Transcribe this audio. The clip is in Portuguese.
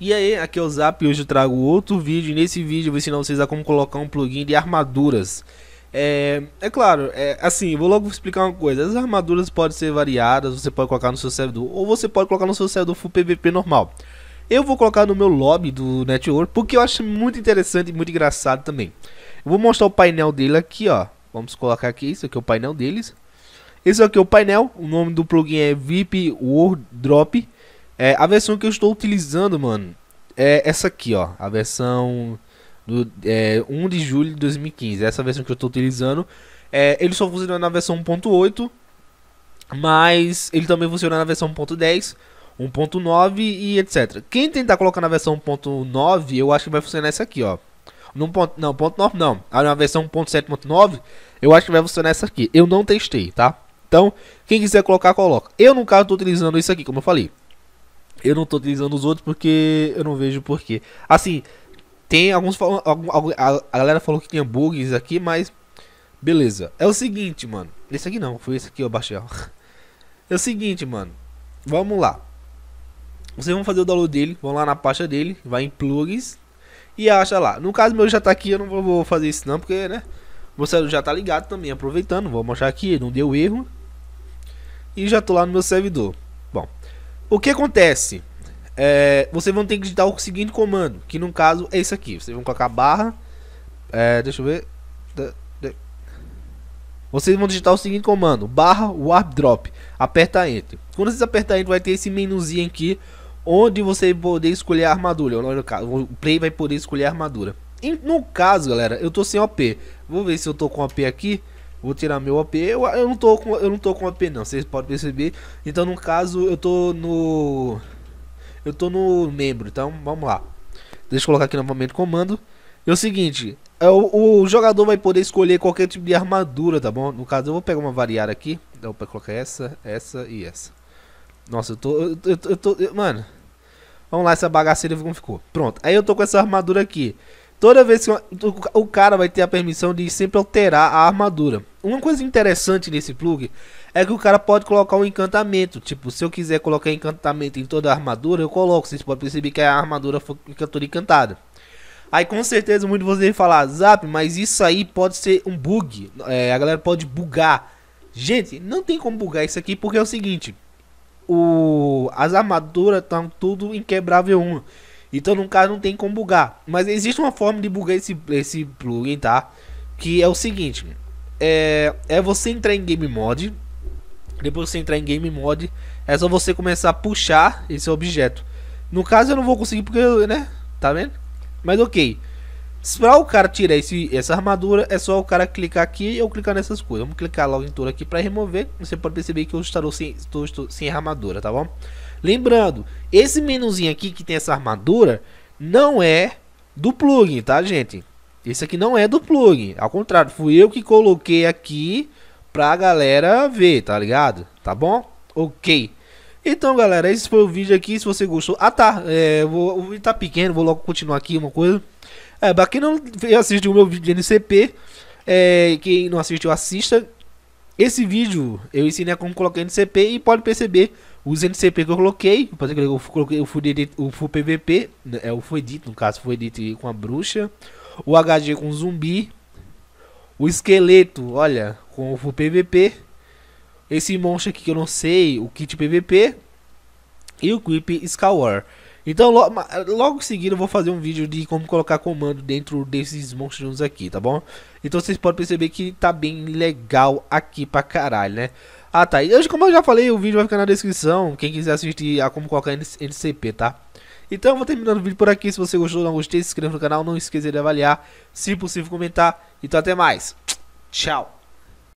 E aí, aqui é o Zap hoje eu trago outro vídeo. E nesse vídeo eu vou ensinar vocês a como colocar um plugin de armaduras. É, é claro, é, assim, vou logo explicar uma coisa. As armaduras podem ser variadas, você pode colocar no seu servidor, ou você pode colocar no seu servidor full PVP normal. Eu vou colocar no meu lobby do Network, porque eu acho muito interessante e muito engraçado também. Eu vou mostrar o painel dele aqui, ó. Vamos colocar aqui, isso aqui é o painel deles. Esse aqui é o painel, o nome do plugin é VIP World Drop. É, a versão que eu estou utilizando, mano, é essa aqui, ó. A versão do é, 1 de julho de 2015. Essa versão que eu estou utilizando. É, ele só funciona na versão 1.8, mas ele também funciona na versão 1.10, 1.9 e etc. Quem tentar colocar na versão 1.9, eu acho que vai funcionar essa aqui, ó. No ponto, não, ponto 9 não. Ah, na versão 1.7.9, eu acho que vai funcionar essa aqui. Eu não testei, tá? Então, quem quiser colocar, coloca. Eu, no caso, estou utilizando isso aqui, como eu falei. Eu não tô utilizando os outros porque eu não vejo porquê. Assim, tem alguns a, galera falou que tinha bugs aqui, mas beleza. É o seguinte, mano. Esse aqui não, foi esse aqui eu baixei. É o seguinte, mano. Vamos lá. Vocês vão fazer o download dele, vão lá na pasta dele, vai em plugins e acha lá. No caso meu já tá aqui, eu não vou fazer isso não, porque, né? Você já tá ligado também, aproveitando, vou mostrar aqui, não deu erro. E já tô lá no meu servidor. O que acontece? É, vocês vão ter que digitar o seguinte comando, que no caso é esse aqui. Vocês vão colocar barra. É, deixa eu ver. Vocês vão digitar o seguinte comando: barra warp drop. Aperta enter. Quando vocês apertar enter, vai ter esse menuzinho aqui onde você poder escolher a armadura. O play vai poder escolher a armadura. E no caso, galera, eu tô sem OP. Vou ver se eu tô com OP aqui. Vou tirar meu OP. Eu, eu, não tô com, eu não tô com OP não, vocês podem perceber. Então, no caso, eu tô no... Eu tô no membro, então vamos lá. Deixa eu colocar aqui novamente o comando. É o seguinte, é o, o, jogador vai poder escolher qualquer tipo de armadura, tá bom? No caso, eu vou pegar uma variária aqui. Dá pra colocar essa, essa e essa. Nossa, eu tô... Eu, eu, eu tô eu, mano... Vamos lá, essa bagaceira como ficou. Pronto, aí eu tô com essa armadura aqui. Toda vez que o cara vai ter a permissão de sempre alterar a armadura. Uma coisa interessante nesse plug é que o cara pode colocar um encantamento. Tipo, se eu quiser colocar encantamento em toda a armadura, eu coloco. Vocês podem perceber que a armadura fica toda encantada. Aí com certeza muitos de vocês falar, Zap, mas isso aí pode ser um bug. É, a galera pode bugar. Gente, não tem como bugar isso aqui porque é o seguinte. O, as armaduras estão tudo em quebrável 1. Então, no caso, não tem como bugar. Mas existe uma forma de bugar esse, esse plugin, tá? Que é o seguinte: é, é você entrar em Game Mode. Depois você entrar em Game Mode, é só você começar a puxar esse objeto. No caso, eu não vou conseguir porque, né? Tá vendo? Mas ok. Para o cara tirar esse, essa armadura, é só o cara clicar aqui e eu clicar nessas coisas. Vamos clicar logo em tudo aqui para remover. Você pode perceber que eu estou sem, estou, estou sem armadura, tá bom? Lembrando, esse menuzinho aqui que tem essa armadura não é do plugin, tá, gente? Esse aqui não é do plugin. Ao contrário, fui eu que coloquei aqui pra galera ver, tá ligado? Tá bom? Ok. Então, galera, esse foi o vídeo aqui. Se você gostou... Ah, tá. É, vou, o vídeo tá pequeno, vou logo continuar aqui uma coisa. É, pra quem não assistiu o meu vídeo de NCP, é, quem não assistiu, assista. Esse vídeo eu ensinei como colocar NCP e pode perceber os NCP que eu coloquei, eu coloquei o Full, o full PVP, né, é o Full Edit, no caso, Full Edit com a bruxa, o HG com zumbi, o esqueleto, olha, com o Full PVP, esse monstro aqui que eu não sei, o kit PVP, e o Creep Scour. Então, logo, logo em seguida, eu vou fazer um vídeo de como colocar comando dentro desses monstros aqui, tá bom? Então, vocês podem perceber que tá bem legal aqui pra caralho, né? Ah, tá. E hoje, como eu já falei, o vídeo vai ficar na descrição. Quem quiser assistir a como colocar NCP, tá? Então, eu vou terminando o vídeo por aqui. Se você gostou, não gostei, se inscreva no canal. Não esqueça de avaliar. Se possível, comentar. Então, até mais. Tchau.